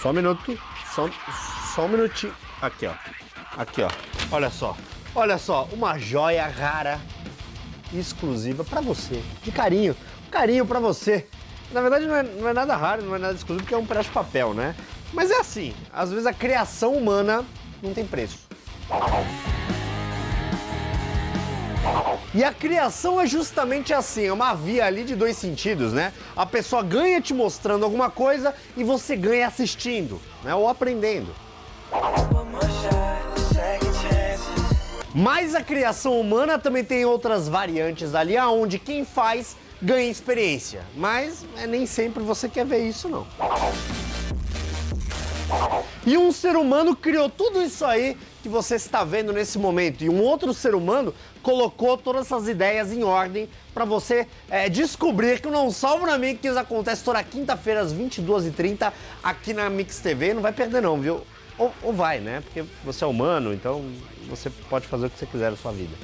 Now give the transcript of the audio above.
Só um minuto. Só, só um minutinho. Aqui, ó. Aqui, ó. Olha só. Olha só, uma joia rara, exclusiva pra você. De carinho. Carinho pra você. Na verdade, não é, não é nada raro, não é nada exclusivo, porque é um pedaço de papel, né? Mas é assim, às vezes a criação humana não tem preço. E a criação é justamente assim, é uma via ali de dois sentidos, né? A pessoa ganha te mostrando alguma coisa e você ganha assistindo, né? Ou aprendendo. Mas a criação humana também tem outras variantes ali, aonde quem faz ganha experiência. Mas é, nem sempre você quer ver isso, não. E um ser humano criou tudo isso aí que você está vendo nesse momento. E um outro ser humano colocou todas essas ideias em ordem para você é, descobrir que o Não Salvo na Mix acontece toda quinta-feira às 22h30 aqui na Mix TV. Não vai perder não, viu? Ou, ou vai, né? Porque você é humano, então você pode fazer o que você quiser na sua vida.